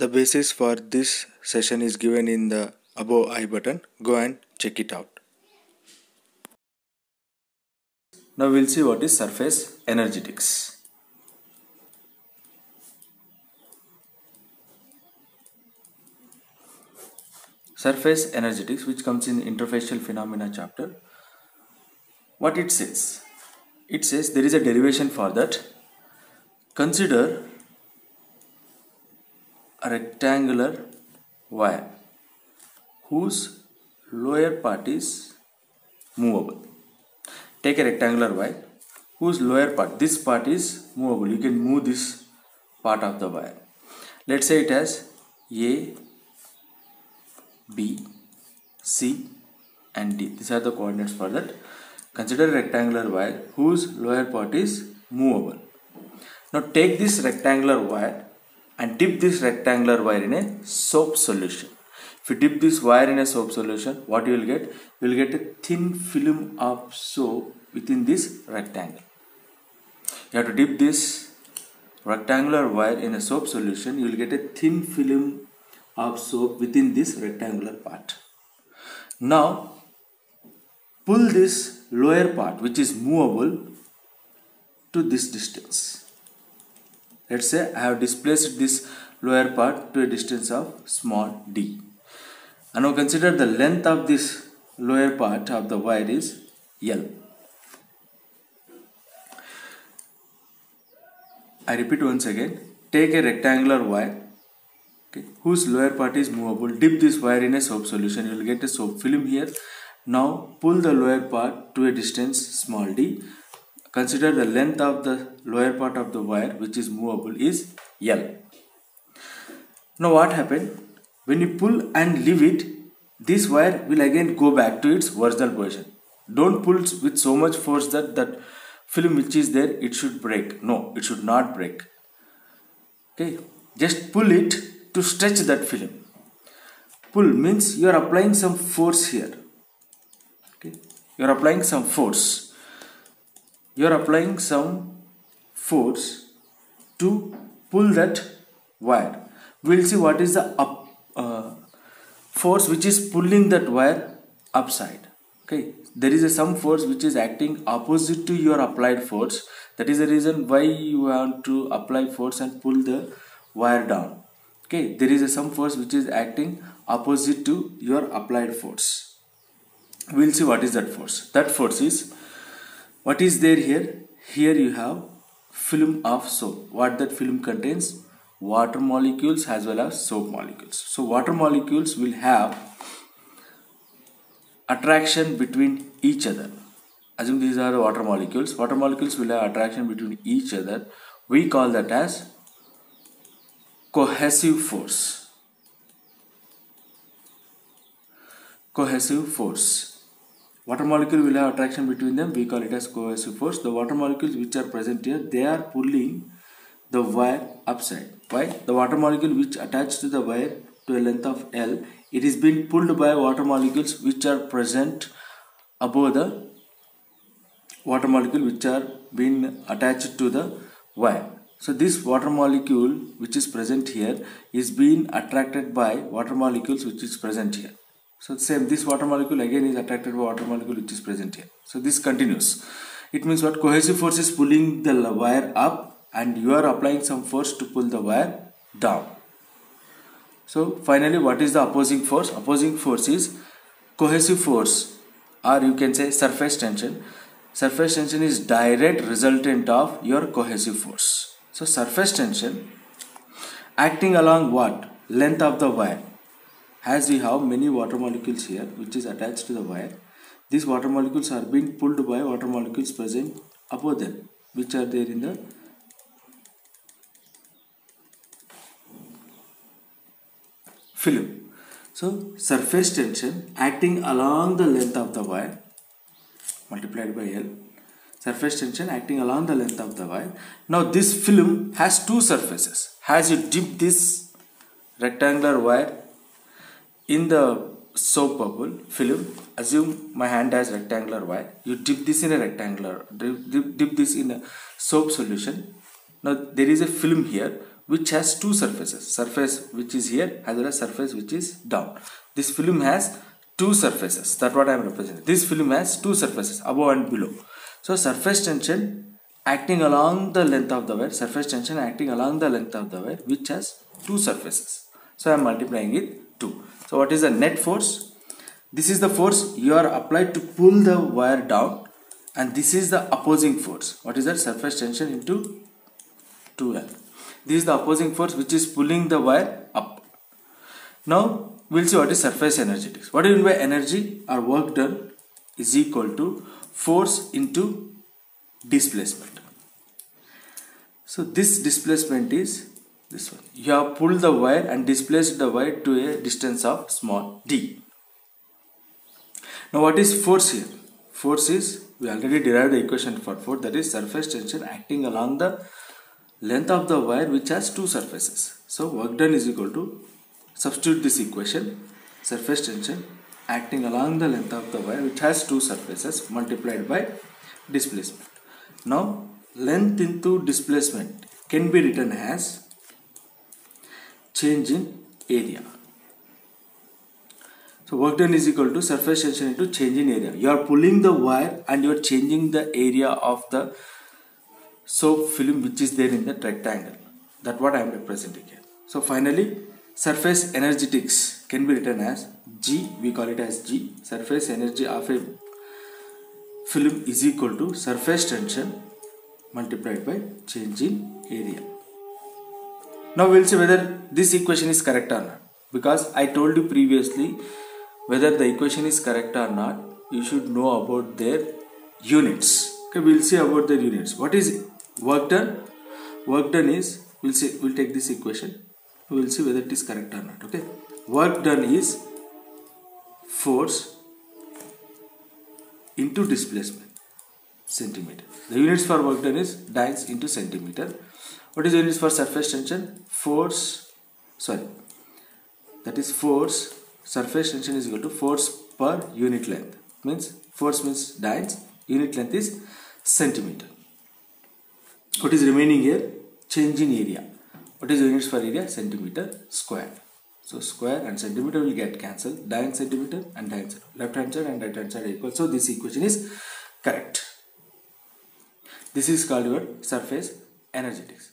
The basis for this session is given in the above I button. Go and check it out. Now we'll see what is surface energetics. Surface energetics which comes in interfacial phenomena chapter. What it says? It says there is a derivation for that. Consider rectangular wire whose lower part is movable. Take a rectangular wire whose lower part, this part is movable. You can move this part of the wire. Let's say it has A, B, C and D. These are the coordinates for that. Consider a rectangular wire whose lower part is movable. Now take this rectangular wire and dip this rectangular wire in a soap solution. If you dip this wire in a soap solution, what you will get? You will get a thin film of soap within this rectangle. You have to dip this rectangular wire in a soap solution, you will get a thin film of soap within this rectangular part. Now, pull this lower part which is movable to this distance let's say I have displaced this lower part to a distance of small d. And now consider the length of this lower part of the wire is L. I repeat once again. Take a rectangular wire okay, whose lower part is movable. Dip this wire in a soap solution. You will get a soap film here. Now pull the lower part to a distance small d consider the length of the lower part of the wire which is movable is L. Now what happened? When you pull and leave it, this wire will again go back to its original position. Don't pull with so much force that that film which is there, it should break. No, it should not break. Okay, just pull it to stretch that film. Pull means you are applying some force here. Okay, you are applying some force you are applying some force to pull that wire. We'll see what is the up uh, force which is pulling that wire upside. Okay? There is a some force which is acting opposite to your applied force. That is the reason why you want to apply force and pull the wire down. Okay? There is a some force which is acting opposite to your applied force. We'll see what is that force. That force is what is there here? Here you have film of soap. What that film contains? Water molecules as well as soap molecules. So water molecules will have attraction between each other. Assume these are water molecules. Water molecules will have attraction between each other. We call that as cohesive force. Cohesive force water molecule will have attraction between them. We call it as cohesive force. The water molecules which are present here they are pulling the wire upside. Why? The water molecule which attached to the wire to a length of L it is being pulled by water molecules which are present above the water molecule which are being attached to the wire. So this water molecule which is present here is being attracted by water molecules which is present here so same, this water molecule again is attracted by water molecule which is present here. So this continues. It means what cohesive force is pulling the wire up and you are applying some force to pull the wire down. So finally what is the opposing force? Opposing force is cohesive force or you can say surface tension. Surface tension is direct resultant of your cohesive force. So surface tension acting along what? Length of the wire as we have many water molecules here which is attached to the wire these water molecules are being pulled by water molecules present above them which are there in the film. So surface tension acting along the length of the wire multiplied by L. Surface tension acting along the length of the wire. Now this film has two surfaces. As you dip this rectangular wire in the soap bubble film assume my hand has rectangular wire. You dip this in a rectangular dip, dip, dip this in a soap solution. Now there is a film here which has two surfaces surface which is here as well as surface which is down. This film has two surfaces that's what i am representing. This film has two surfaces above and below. So surface tension acting along the length of the wire surface tension acting along the length of the wire which has two surfaces. So i am multiplying it 2 so what is the net force? This is the force you are applied to pull the wire down and this is the opposing force. What is that? Surface tension into 2l this is the opposing force which is pulling the wire up. Now we'll see what is surface energetics. What do you mean by energy? Or work done is equal to force into displacement. So this displacement is this one. You have pulled the wire and displaced the wire to a distance of small d. Now what is force here? Force is we already derived the equation for force that is surface tension acting along the length of the wire which has two surfaces. So work done is equal to substitute this equation surface tension acting along the length of the wire which has two surfaces multiplied by displacement. Now length into displacement can be written as change in area so work done is equal to surface tension into change in area. You are pulling the wire and you are changing the area of the soap film which is there in the rectangle. That what I am representing here. So finally surface energetics can be written as G. We call it as G. Surface energy of a film is equal to surface tension multiplied by change in area. Now we will see whether this equation is correct or not. Because I told you previously whether the equation is correct or not you should know about their units. Okay we'll see about their units. What is work done? Work done is we'll see we'll take this equation. We'll see whether it is correct or not okay? Work done is force into displacement centimeter. The units for work done is dynes into centimeter what is the units for surface tension? Force sorry. That is force surface tension is equal to force per unit length. Means force means dynes unit length is centimeter. What is remaining here? Change in area. What is units for area? Centimeter square. So square and centimeter will get cancelled. Dyne centimeter and dyne left hand side and right hand side are equal. So this equation is correct. This is called your surface energetics